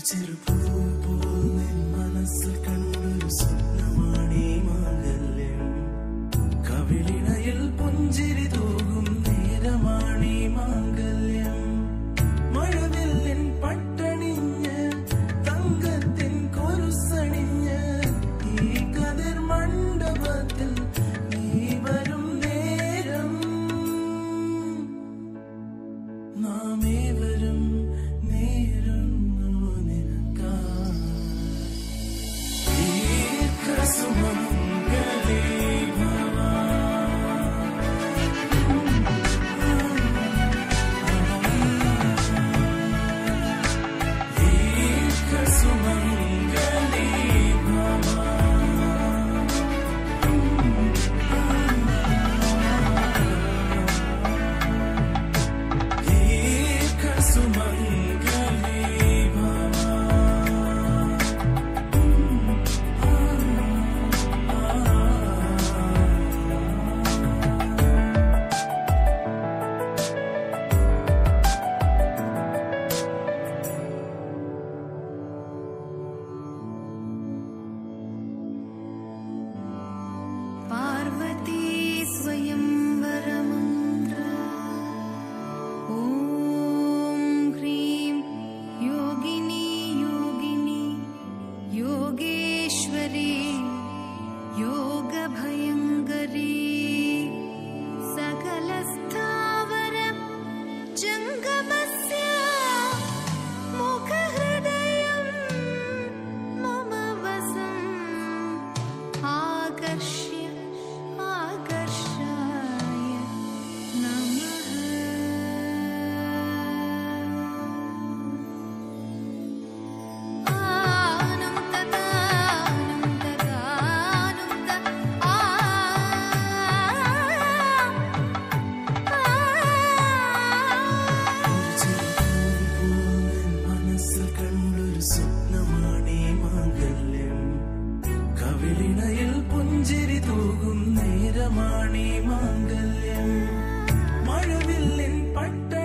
терплю மங்களமானே மாங்கல்யம். மழவில்லின் பட்ட